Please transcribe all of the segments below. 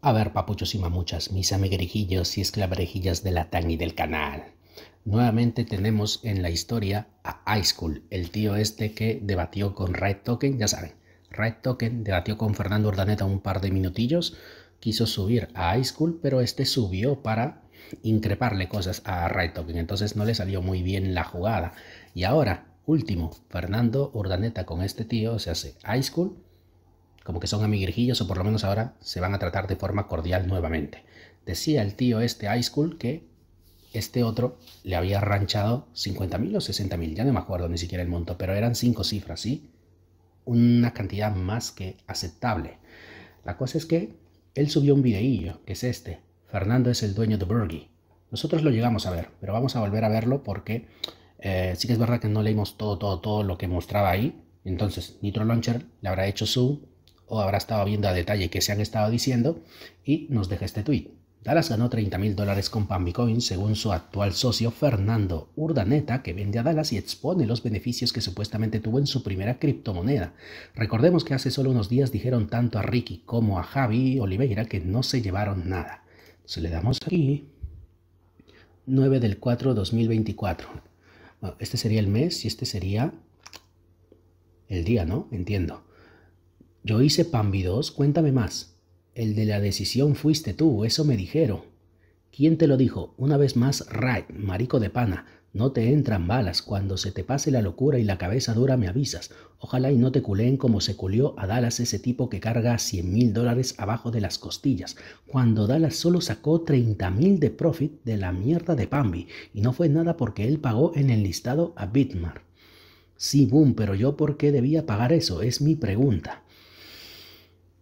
A ver, papuchos y mamuchas, mis amiguerijillos y esclavarejillas de la TAN y del canal. Nuevamente tenemos en la historia a iSchool, el tío este que debatió con Red Token, ya saben. Red Token debatió con Fernando Urdaneta un par de minutillos, quiso subir a iSchool, pero este subió para increparle cosas a Red Token, entonces no le salió muy bien la jugada. Y ahora, último, Fernando Urdaneta con este tío se hace iSchool como que son amiguirjillos o por lo menos ahora se van a tratar de forma cordial nuevamente. Decía el tío este high que este otro le había ranchado 50.000 o 60.000, ya no me acuerdo ni siquiera el monto, pero eran cinco cifras, ¿sí? Una cantidad más que aceptable. La cosa es que él subió un videillo, que es este. Fernando es el dueño de Burgie. Nosotros lo llegamos a ver, pero vamos a volver a verlo porque eh, sí que es verdad que no leímos todo, todo, todo lo que mostraba ahí. Entonces, Nitro Launcher le habrá hecho zoom o habrá estado viendo a detalle qué se han estado diciendo y nos deja este tweet. Dallas ganó 30 mil dólares con Pambicoin según su actual socio Fernando Urdaneta, que vende a Dallas y expone los beneficios que supuestamente tuvo en su primera criptomoneda. Recordemos que hace solo unos días dijeron tanto a Ricky como a Javi Oliveira que no se llevaron nada. Se le damos aquí 9 del 4 2024. este sería el mes y este sería el día, ¿no? Entiendo. Yo hice Pambi 2, cuéntame más. El de la decisión fuiste tú, eso me dijeron. ¿Quién te lo dijo? Una vez más, right, marico de pana. No te entran balas. Cuando se te pase la locura y la cabeza dura me avisas. Ojalá y no te culeen como se culió a Dallas ese tipo que carga 100 mil dólares abajo de las costillas. Cuando Dallas solo sacó 30 mil de profit de la mierda de Pambi. Y no fue nada porque él pagó en el listado a Bitmar. Sí, boom, pero yo por qué debía pagar eso, es mi pregunta.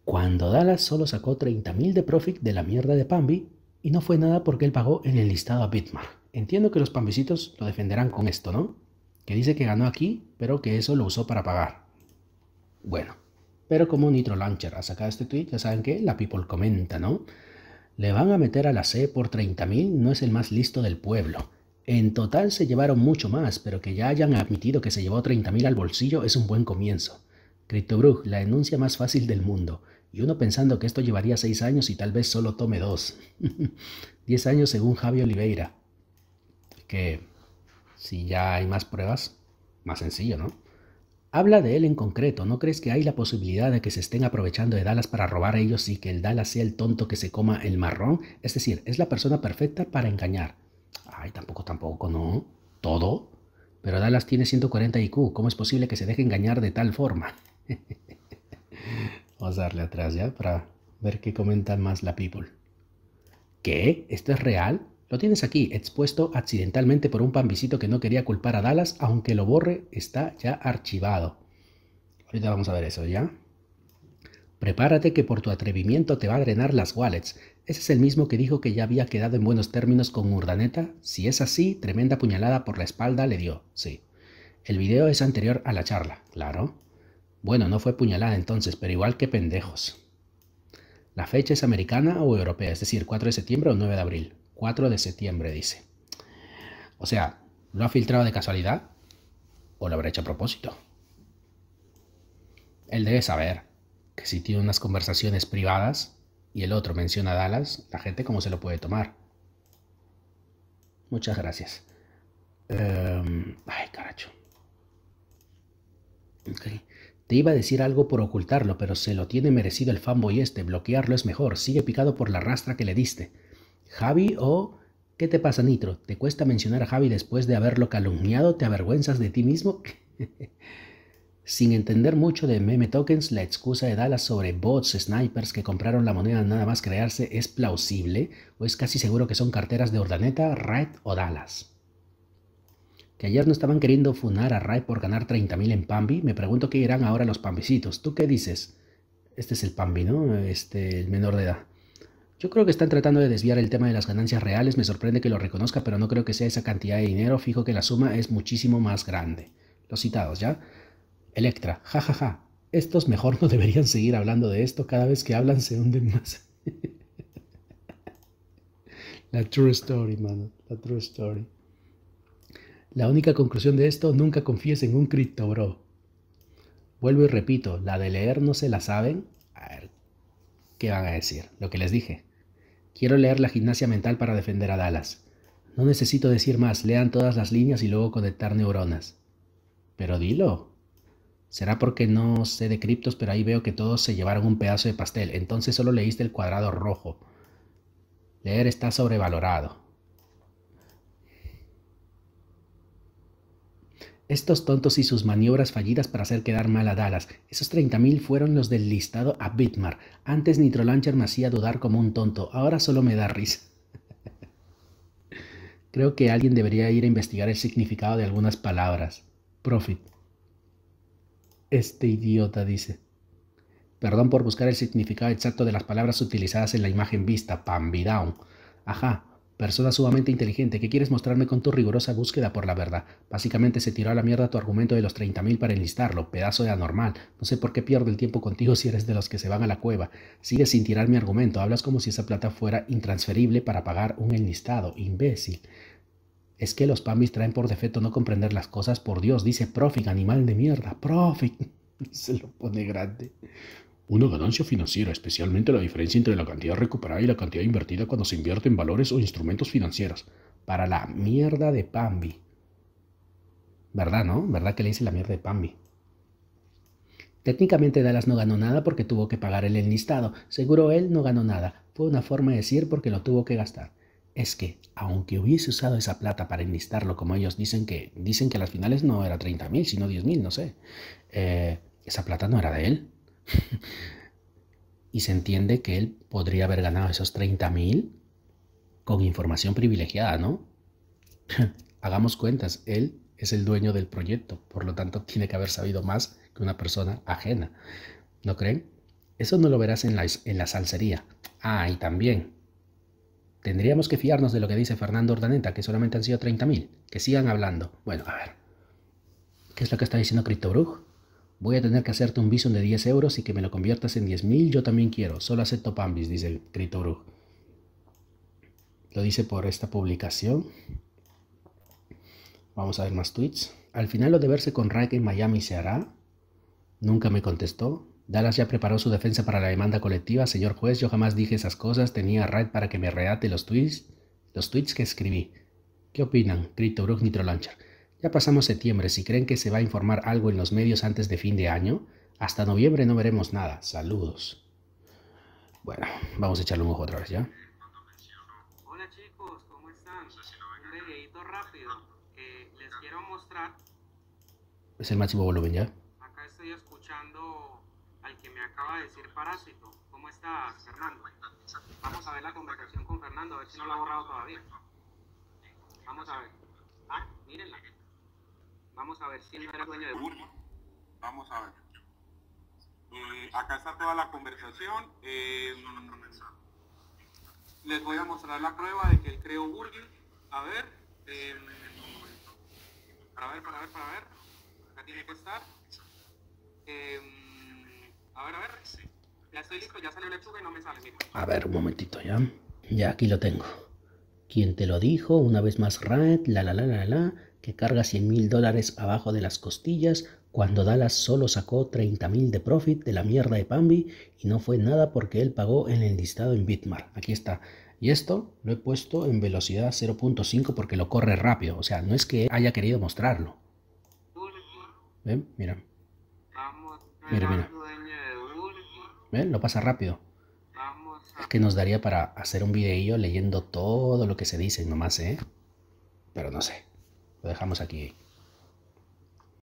Cuando Dallas solo sacó 30.000 de profit de la mierda de Pambi y no fue nada porque él pagó en el listado a Bitmar. Entiendo que los pambisitos lo defenderán con esto, ¿no? Que dice que ganó aquí, pero que eso lo usó para pagar. Bueno, pero como Nitro Launcher ha sacado este tweet, ya saben que la people comenta, ¿no? Le van a meter a la C por 30.000, no es el más listo del pueblo. En total se llevaron mucho más, pero que ya hayan admitido que se llevó 30.000 al bolsillo es un buen comienzo. CryptoBrug, la denuncia más fácil del mundo. Y uno pensando que esto llevaría seis años y tal vez solo tome dos. Diez años según Javi Oliveira. Que si ya hay más pruebas, más sencillo, ¿no? Habla de él en concreto. ¿No crees que hay la posibilidad de que se estén aprovechando de Dallas para robar a ellos y que el Dallas sea el tonto que se coma el marrón? Es decir, es la persona perfecta para engañar. Ay, tampoco, tampoco, ¿no? ¿Todo? Pero Dallas tiene 140 IQ. ¿Cómo es posible que se deje engañar de tal forma? Vamos a darle atrás ya para ver qué comenta más la people. ¿Qué? ¿Esto es real? Lo tienes aquí, expuesto accidentalmente por un pambisito que no quería culpar a Dallas, aunque lo borre, está ya archivado. Ahorita vamos a ver eso, ¿ya? Prepárate que por tu atrevimiento te va a drenar las wallets. Ese es el mismo que dijo que ya había quedado en buenos términos con Urdaneta. Si es así, tremenda puñalada por la espalda le dio, sí. El video es anterior a la charla, claro. Bueno, no fue puñalada entonces, pero igual que pendejos. La fecha es americana o europea, es decir, 4 de septiembre o 9 de abril. 4 de septiembre, dice. O sea, ¿lo ha filtrado de casualidad? ¿O lo habrá hecho a propósito? Él debe saber que si tiene unas conversaciones privadas y el otro menciona Dallas, la gente cómo se lo puede tomar. Muchas gracias. Em, ay, caracho. Okay. Te iba a decir algo por ocultarlo, pero se lo tiene merecido el fanboy este. Bloquearlo es mejor. Sigue picado por la rastra que le diste. Javi o... ¿Qué te pasa, Nitro? ¿Te cuesta mencionar a Javi después de haberlo calumniado? ¿Te avergüenzas de ti mismo? Sin entender mucho de meme tokens, la excusa de Dallas sobre bots, snipers que compraron la moneda nada más crearse es plausible o es casi seguro que son carteras de Ordaneta, Red o Dallas que ayer no estaban queriendo funar a Ray por ganar 30.000 en Pambi, me pregunto qué irán ahora los pambisitos. ¿Tú qué dices? Este es el Pambi, ¿no? Este, el menor de edad. Yo creo que están tratando de desviar el tema de las ganancias reales, me sorprende que lo reconozca, pero no creo que sea esa cantidad de dinero, fijo que la suma es muchísimo más grande. Los citados, ¿ya? Electra, jajaja. Ja, ja. Estos mejor no deberían seguir hablando de esto, cada vez que hablan se hunden más. la true story, mano, la true story. La única conclusión de esto, nunca confíes en un cripto bro. Vuelvo y repito, la de leer no se la saben. A ver, ¿Qué van a decir? Lo que les dije. Quiero leer la gimnasia mental para defender a Dallas. No necesito decir más, lean todas las líneas y luego conectar neuronas. Pero dilo. Será porque no sé de criptos, pero ahí veo que todos se llevaron un pedazo de pastel. Entonces solo leíste el cuadrado rojo. Leer está sobrevalorado. Estos tontos y sus maniobras fallidas para hacer quedar mal a Dallas. Esos 30.000 fueron los del listado a Bitmar. Antes Nitrolauncher me hacía dudar como un tonto. Ahora solo me da risa. Creo que alguien debería ir a investigar el significado de algunas palabras. Profit. Este idiota dice. Perdón por buscar el significado exacto de las palabras utilizadas en la imagen vista. Pambidown. Ajá, Persona sumamente inteligente, ¿qué quieres mostrarme con tu rigurosa búsqueda por la verdad? Básicamente se tiró a la mierda tu argumento de los 30.000 para enlistarlo, pedazo de anormal. No sé por qué pierdo el tiempo contigo si eres de los que se van a la cueva. Sigues sin tirar mi argumento, hablas como si esa plata fuera intransferible para pagar un enlistado, imbécil. Es que los pambis traen por defecto no comprender las cosas, por Dios, dice Profit, animal de mierda, Profit. se lo pone grande. Una ganancia financiera, especialmente la diferencia entre la cantidad recuperada y la cantidad invertida cuando se invierte en valores o instrumentos financieros. Para la mierda de Pambi. ¿Verdad, no? ¿Verdad que le dice la mierda de Pambi? Técnicamente Dallas no ganó nada porque tuvo que pagar el enlistado. Seguro él no ganó nada. Fue una forma de decir porque lo tuvo que gastar. Es que, aunque hubiese usado esa plata para enlistarlo, como ellos dicen que dicen que a las finales no era 30.000, sino 10.000, no sé. Eh, esa plata no era de él. Y se entiende que él podría haber ganado esos 30.000 con información privilegiada, ¿no? Hagamos cuentas, él es el dueño del proyecto, por lo tanto tiene que haber sabido más que una persona ajena. ¿No creen? Eso no lo verás en la, salsería. Ah, y también, tendríamos que fiarnos de lo que dice Fernando Ordaneta, que solamente han sido 30.000. Que sigan hablando. Bueno, a ver. ¿Qué es lo que está diciendo CryptoBrug? Voy a tener que hacerte un bison de 10 euros y que me lo conviertas en 10.000, yo también quiero. Solo acepto Pambis, dice el CryptoBrug. Lo dice por esta publicación. Vamos a ver más tweets. Al final lo de verse con Rack en Miami se hará. Nunca me contestó. Dallas ya preparó su defensa para la demanda colectiva. Señor juez, yo jamás dije esas cosas. Tenía a para que me redate los tweets, los tweets que escribí. ¿Qué opinan? CryptoBrug Nitro Launcher. Ya pasamos septiembre, si creen que se va a informar algo en los medios antes de fin de año, hasta noviembre no veremos nada. Saludos. Bueno, vamos a echarle un ojo otra vez, ¿ya? Hola chicos, ¿cómo están? Un videito rápido que les quiero mostrar. Es el máximo volumen, ¿ya? Acá estoy escuchando al que me acaba de decir parásito. ¿Cómo estás, Fernando? Vamos a ver la conversación con Fernando, a ver si no lo ha borrado todavía. Vamos a ver. Vamos a ver si no era dueño de Burger. Vamos a ver. Eh, acá está toda la conversación. Eh, les voy a mostrar la prueba de que él creó Burger. A ver. Eh, para ver, para ver, para ver. Acá tiene que estar. a ver, a ver. Ya estoy listo, ya salió el lechuga y no me sale. Mira. A ver, un momentito ya. Ya aquí lo tengo. ¿Quién te lo dijo? Una vez más, Rat, la la la la la que carga 100 mil dólares abajo de las costillas cuando Dallas solo sacó 30 mil de profit de la mierda de Pambi y no fue nada porque él pagó en el listado en Bitmar. Aquí está. Y esto lo he puesto en velocidad 0.5 porque lo corre rápido. O sea, no es que haya querido mostrarlo. ¿Ven? Mira. Mira, mira. ¿Ven? Lo pasa rápido. Que nos daría para hacer un videillo leyendo todo lo que se dice nomás, ¿eh? Pero no sé. Lo dejamos aquí.